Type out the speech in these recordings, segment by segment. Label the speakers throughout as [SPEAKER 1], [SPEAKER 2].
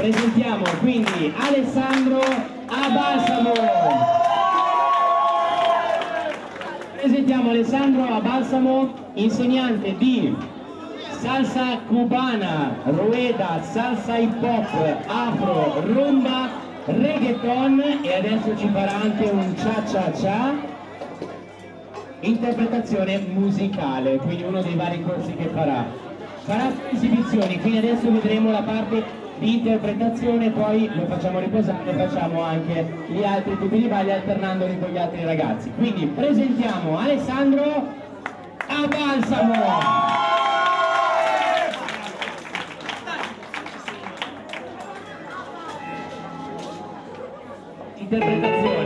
[SPEAKER 1] Presentiamo quindi Alessandro Abalsamo. Presentiamo Alessandro Abalsamo, insegnante di salsa cubana, rueda, salsa hip hop, afro, rumba, reggaeton e adesso ci farà anche un cha cha cha interpretazione musicale, quindi uno dei vari corsi che farà. Farà esibizioni, quindi adesso vedremo la parte di interpretazione, poi lo facciamo riposare facciamo anche gli altri tipi di balli alternandoli con gli altri ragazzi. Quindi presentiamo Alessandro a Balsamo! Interpretazione.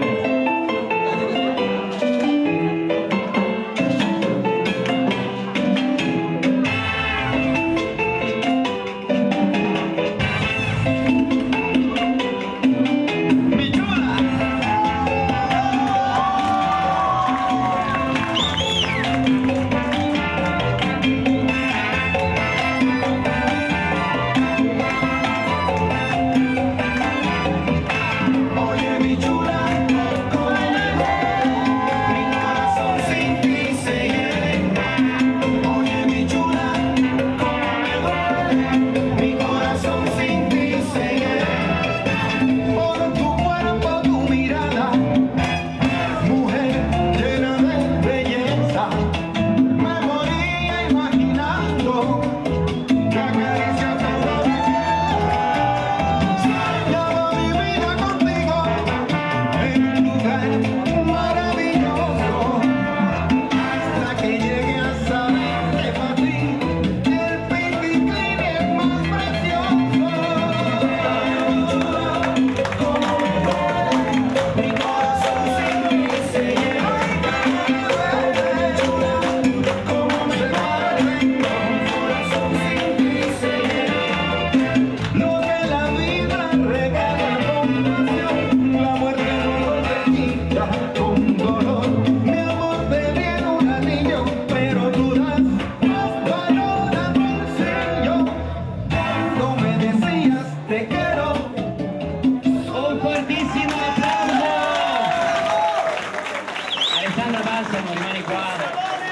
[SPEAKER 1] Alessandra Balsamo rimane qua,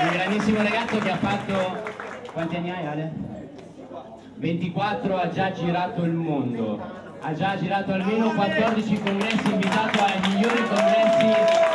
[SPEAKER 1] un grandissimo ragazzo che ha fatto... Quanti anni hai Ale? 24, ha già girato il mondo. Ha già girato almeno 14 congressi, invitato ai migliori congressi